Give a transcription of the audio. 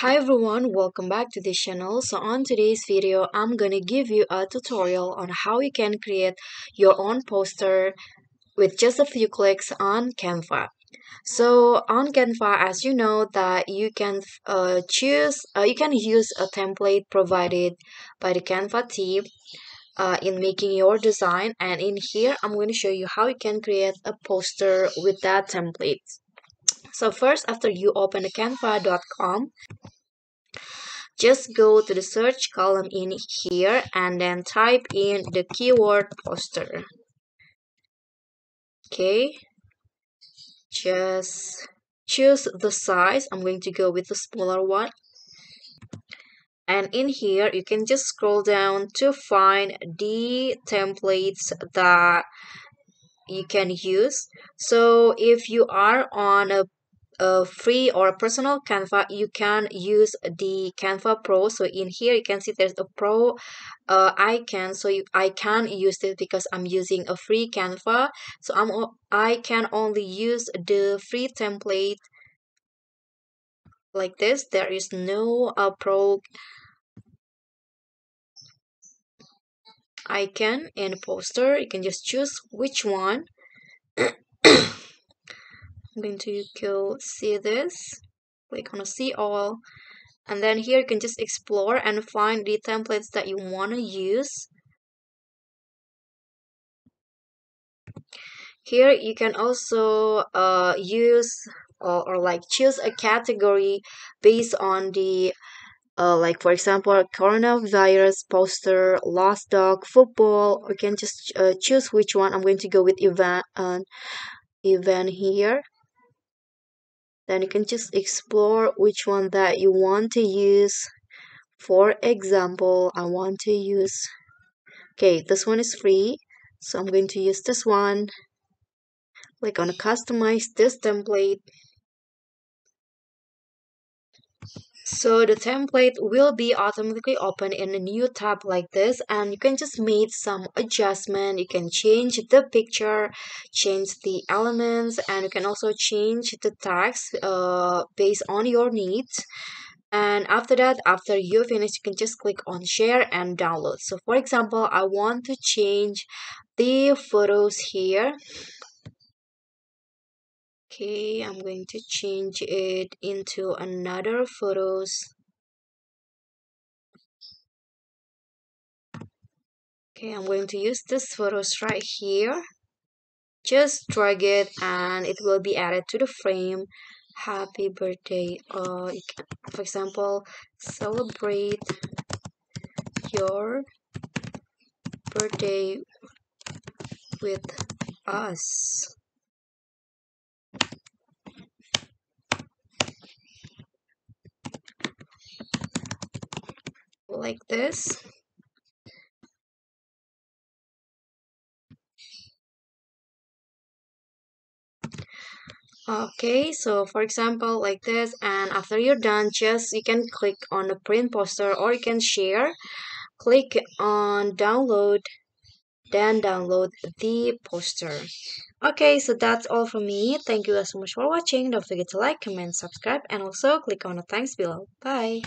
Hi everyone, welcome back to this channel. So on today's video, I'm gonna give you a tutorial on how you can create your own poster with just a few clicks on Canva. So on Canva, as you know that you can uh, choose, uh, you can use a template provided by the Canva team uh, in making your design and in here I'm to show you how you can create a poster with that template. So first after you open the canva.com just go to the search column in here and then type in the keyword poster. Okay, just choose the size. I'm going to go with the smaller one. And in here, you can just scroll down to find the templates that you can use. So if you are on a a free or personal Canva, you can use the Canva Pro. So in here, you can see there's a Pro uh, icon. So you, I can use it because I'm using a free Canva. So I'm I can only use the free template like this. There is no uh, Pro icon in poster. You can just choose which one. I'm going to go see this. Click on see all. And then here you can just explore and find the templates that you want to use. Here you can also uh, use or, or like choose a category based on the uh, like for example coronavirus poster lost dog football. You can just uh, choose which one. I'm going to go with event uh, event here then you can just explore which one that you want to use. For example I want to use okay this one is free so I'm going to use this one. We're gonna customize this template so the template will be automatically open in a new tab like this and you can just make some adjustment. You can change the picture change the elements and you can also change the text uh, based on your needs. And after that after you finish you can just click on share and download. So for example i want to change the photos here okay i'm going to change it into another photos. Okay i'm going to use this photos right here. Just drag it and it will be added to the frame. Happy birthday. Uh can, for example celebrate your birthday with us like this. Okay so for example like this and after you're done just you can click on the print poster or you can share. Click on download then download the poster. Okay so that's all from me. Thank you guys so much for watching. Don't forget to like comment subscribe and also click on the thanks below. Bye